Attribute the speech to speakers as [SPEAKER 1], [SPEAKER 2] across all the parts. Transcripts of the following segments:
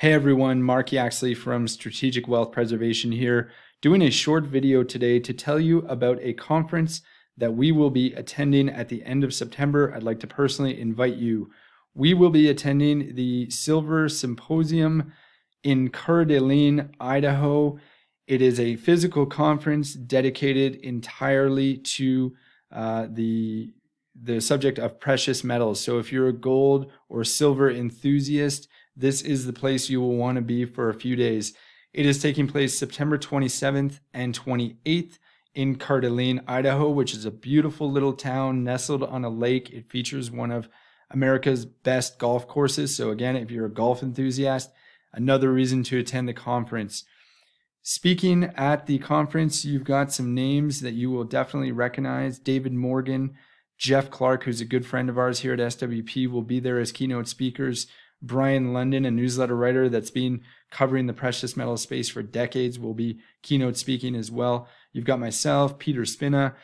[SPEAKER 1] Hey everyone, Mark Yaxley from Strategic Wealth Preservation here, doing a short video today to tell you about a conference that we will be attending at the end of September. I'd like to personally invite you. We will be attending the Silver Symposium in Coeur d'Alene, Idaho. It is a physical conference dedicated entirely to uh, the the subject of precious metals. So if you're a gold or silver enthusiast, this is the place you will want to be for a few days. It is taking place September 27th and 28th in Coeur Idaho, which is a beautiful little town nestled on a lake. It features one of America's best golf courses. So, again, if you're a golf enthusiast, another reason to attend the conference. Speaking at the conference, you've got some names that you will definitely recognize. David Morgan, Jeff Clark, who's a good friend of ours here at SWP, will be there as keynote speakers. Brien Lundin, a newsletter writer that's been covering the precious metal space for decades, will be keynote speaking as well. You've got myself, Peter Spina,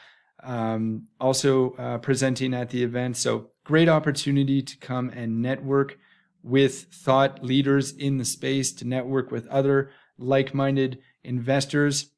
[SPEAKER 1] um, also uh, presenting at the event. So, great opportunity to come and network with thought leaders in the space, to network with other like minded investors.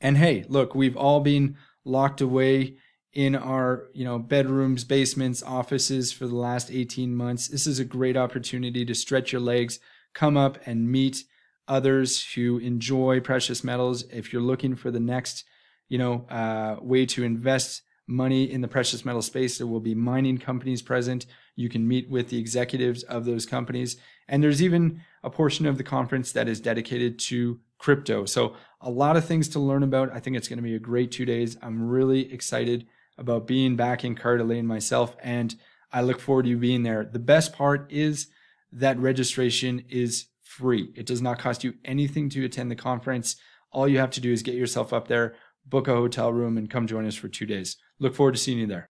[SPEAKER 1] And hey, look, we've all been locked away in our you know bedrooms basements offices for the last 18 months. This is a great opportunity to stretch your legs come up and meet others who enjoy precious metals. If you're looking for the next you know uh, way to invest money in the precious metal space there will be mining companies present. You can meet with the executives of those companies. And there's even a portion of the conference that is dedicated to crypto. So a lot of things to learn about. I think it's going to be a great two days. I'm really excited about being back in Coeur d'Alene myself, and I look forward to you being there. The best part is that registration is free. It does not cost you anything to attend the conference. All you have to do is get yourself up there, book a hotel room, and come join us for two days. Look forward to seeing you there.